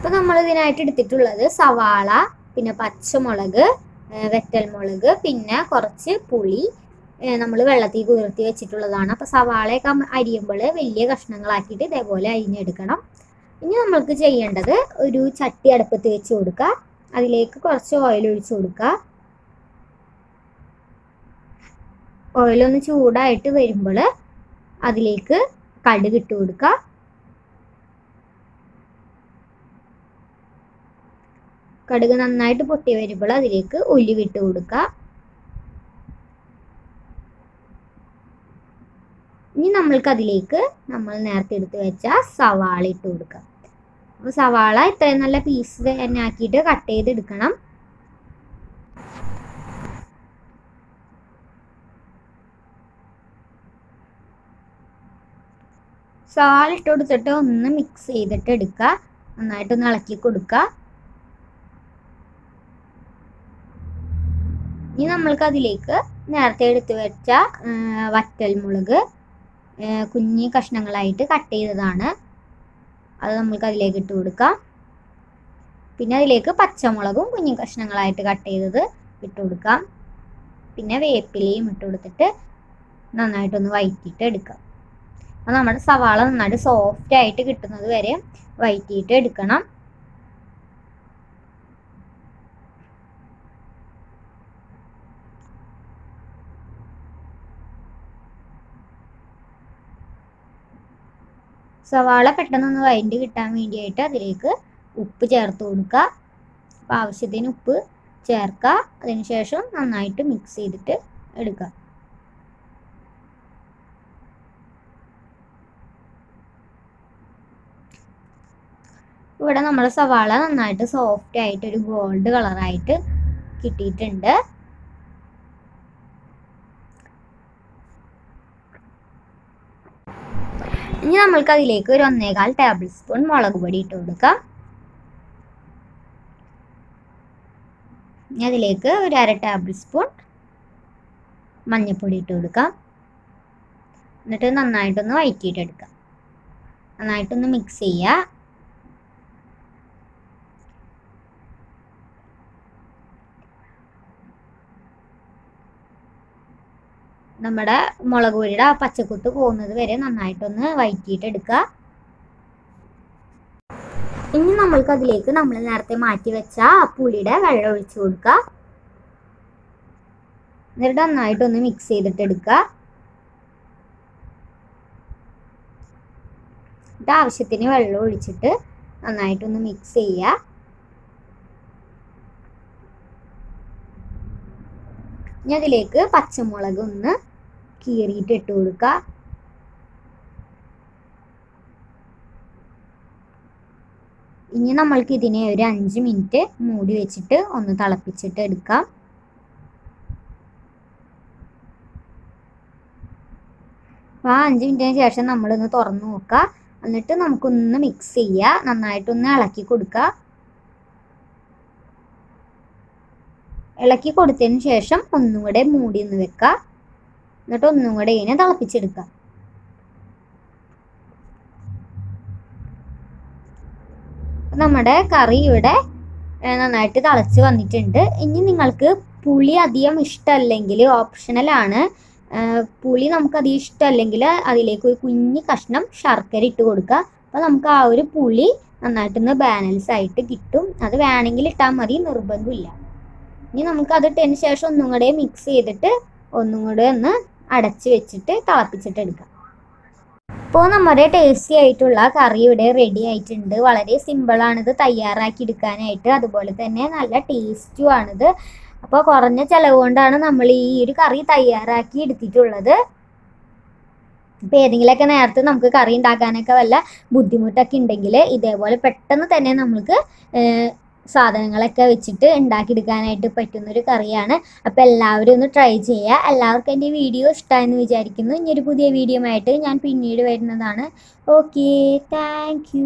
അപ്പോൾ നമ്മൾ ഇതിനായിട്ട് എടുത്തിട്ടുള്ളത് സവാള പിന്നെ പച്ചമുളക് വെറ്റൽ വെറ്റൽമുളക് പിന്നെ കുറച്ച് പുളി നമ്മൾ വെള്ളത്തിൽ കുതിർത്തി വെച്ചിട്ടുള്ളതാണ്. അപ്പോൾ സവാളയൊക്കെ അരിയുമ്പോൾ വലിയ കഷ്ണങ്ങളാക്കിയിട്ട് ഇതേപോലെ അരിഞ്ഞെടുക്കണം. ഇനി നമ്മൾക്ക് ചെയ്യേണ്ടത് ഒരു ചട്ടി അടുപ്പത്ത് വെച്ച് കൊടുക്കുക. അതിലേക്ക് കുറച്ച് ഓയിൽ ഒഴിച്ച് കൊടുക്കുക. ഓയിലൊന്ന് ചൂടായിട്ട് വരുമ്പോൾ അതിലേക്ക് കടുക് ഇട്ട് കൊടുക്കുക. കടുക് നന്നായിട്ട് പൊട്ടി വരുമ്പോൾ അതിലേക്ക് ഉലുവിട്ട് കൊടുക്കുക ഇനി നമ്മൾക്ക് അതിലേക്ക് നമ്മൾ നേരത്തെ എടുത്ത് വെച്ച സവാള ഇട്ട് കൊടുക്കുക അപ്പോൾ സവാള ഇത്രയും നല്ല പീസ് തന്നെ ആക്കിയിട്ട് കട്ട് ചെയ്തെടുക്കണം. സവാള ഇട്ട് കൊടുത്തിട്ട് ഒന്ന് മിക്സ് ചെയ്തിട്ട് എടുക്കുക നന്നായിട്ടൊന്ന് ഇളക്കി കൊടുക്കുക ഇനി നമ്മൾക്ക് അതിലേക്ക് നേരത്തെ എടുത്തു വെച്ച വറ്റൽ മുളക് കുഞ്ഞി കഷ്ണങ്ങളായിട്ട് കട്ട് ചെയ്തതാണ്. അത് നമ്മൾക്ക് അതിലേക്ക് ഇട്ട് കൊടുക്കാം. പിന്നെ അതിലേക്ക് പച്ചമുളകും കുഞ്ഞി കഷ്ണങ്ങളായിട്ട് കട്ട് ചെയ്തത് ഇട്ട് കൊടുക്കാം. പിന്നെ വേപ്പിലയും ഇട്ട് കൊടുത്തിട്ട് നന്നായിട്ടൊന്ന് വഴറ്റിയിട്ട് എടുക്കാം. അപ്പോൾ നമ്മുടെ സവാള നന്നായിട്ട് സോഫ്റ്റ് ആയിട്ട് കിട്ടുന്നത് വരെ വഴറ്റിയിട്ട് എടുക്കണം. സവാള പെട്ടെന്നൊന്ന് വയണ്ട് കിട്ടാൻ വേണ്ടിയിട്ട് അതിലേക്ക് ഉപ്പ് ചേർത്ത് കൊടുക്കുക. അപ്പോൾ ആവശ്യത്തിന് ഉപ്പ് ചേർക്കുക. അതിനുശേഷം നന്നായിട്ട് മിക്സ് ചെയ്തിട്ട് എടുക്കുക. ഇവിടെ നമ്മുടെ സവാള നന്നായിട്ട് സോഫ്റ്റ് ആയിട്ട് ഒരു ഗോൾഡ് കളറായിട്ട് കിട്ടിയിട്ടുണ്ട്. ഇനി നമ്മൾക്ക് അതിലേക്ക് ഒരു ഒന്നേകാൽ ടേബിൾ സ്പൂൺ മുളക് പൊടി ഇട്ട് കൊടുക്കാം. ഇനി അതിലേക്ക് ഒരു അര ടേബിൾ സ്പൂൺ മഞ്ഞൾപ്പൊടി ഇട്ട് കൊടുക്കാം. എന്നിട്ട് നന്നായിട്ടൊന്ന് വഴറ്റിയിട്ടെടുക്കാം. നന്നായിട്ടൊന്ന് മിക്സ് ചെയ്യുക നമ്മുടെ മുളക് പൊടിയുടെ ആ പച്ചക്കുത്ത് പോകുന്നത് വരെ നന്നായിട്ടൊന്ന് വഴറ്റിയിട്ടെടുക്കുക. ഇനി നമ്മൾക്ക് അതിലേക്ക് നമ്മൾ നേരത്തെ മാറ്റി വെച്ച പുളിയുടെ വെള്ളം ഒഴിച്ചു കൊടുക്കുക. എന്നിട്ട് നന്നായിട്ടൊന്ന് മിക്സ് ചെയ്തിട്ട് എടുക്കുക എന്നിട്ട് ആവശ്യത്തിന് വെള്ളം ഒഴിച്ചിട്ട് നന്നായിട്ടൊന്ന് മിക്സ് ചെയ്യുക. ഇനി അതിലേക്ക് പച്ചമുളക് ഒന്ന് കീറിയിട്ട് ഇട്ട് കൊടുക്കുക ഇനി നമ്മൾക്ക് ഇതിനെ ഒരു അഞ്ച് മിനിറ്റ് മൂടി വെച്ചിട്ട് ഒന്ന് തിളപ്പിച്ചിട്ട് എടുക്കാം. അപ്പോൾ ആ അഞ്ച് മിനിറ്റിന് ശേഷം നമ്മളൊന്ന് തുറന്നു നോക്കുക എന്നിട്ട് നമുക്കൊന്ന് മിക്സ് ചെയ്യുക നന്നായിട്ടൊന്ന് ഇളക്കി കൊടുക്കുക ഇളക്കി കൊടുത്തതിന് ശേഷം ഒന്നും കൂടെ മൂടി ഒന്ന് വെക്കുക എന്നിട്ട് ഒന്നും കൂടെ ഇതിനെ തിളപ്പിച്ചെടുക്കുക നമ്മുടെ കറി ഇവിടെ നന്നായിട്ട് തിളച്ച് വന്നിട്ടുണ്ട്. ഇനി നിങ്ങൾക്ക് പുളി അധികം ഇഷ്ടമല്ലെങ്കിൽ ഓപ്ഷണലാണ് പുളി നമുക്ക് അധികം ഇഷ്ടമല്ലെങ്കിൽ അതിലേക്ക് ഒരു കുഞ്ഞു കഷ്ണം ശർക്കര ഇട്ട് കൊടുക്കുക. അപ്പോൾ നമുക്ക് ആ ഒരു പുളി നന്നായിട്ടൊന്ന് ബാലൻസ് ആയിട്ട് കിട്ടും. അത് വേണമെങ്കിൽ ഇട്ടാൽ മതി നിർബന്ധമില്ല. ഇനി നമുക്ക് അത് ഇട്ടതിന് ശേഷം ഒന്നും കൂടെ മിക്സ് ചെയ്തിട്ട് ഒന്നും കൂടെ ഒന്ന് അടച്ച് വെച്ചിട്ട് തിളപ്പിച്ചിട്ട് എടുക്കാം. ഇപ്പോൾ നമ്മുടെ ടേസ്റ്റി ആയിട്ടുള്ള കറി ഇവിടെ റെഡി ആയിട്ടുണ്ട്. വളരെ സിമ്പിളാണിത് തയ്യാറാക്കി എടുക്കാനായിട്ട് അതുപോലെ തന്നെ നല്ല ടേസ്റ്റും ആണിത്. അപ്പോൾ കുറഞ്ഞ ചിലവ് കൊണ്ടാണ് നമ്മൾ ഈ ഒരു കറി തയ്യാറാക്കി എടുത്തിട്ടുള്ളത്. ഇപ്പം ഏതെങ്കിലുമൊക്കെ നേരത്തെ നമുക്ക് കറി ഉണ്ടാക്കാനൊക്കെ വല്ല ബുദ്ധിമുട്ടൊക്കെ ഉണ്ടെങ്കിൽ ഇതേപോലെ പെട്ടെന്ന് തന്നെ നമുക്ക് സാധനങ്ങളൊക്കെ വെച്ചിട്ട് ഉണ്ടാക്കിയെടുക്കാനായിട്ട് പറ്റുന്നൊരു കറിയാണ്. അപ്പോൾ എല്ലാവരും ഒന്ന് ട്രൈ ചെയ്യുക. എല്ലാവർക്കും എന്റെ വീഡിയോ ഇഷ്ടമായെന്ന് വിചാരിക്കുന്നു. ഇനിയൊരു പുതിയ വീഡിയോ ആയിട്ട് ഞാൻ പിന്നീട് വരുന്നതാണ്. Okay thank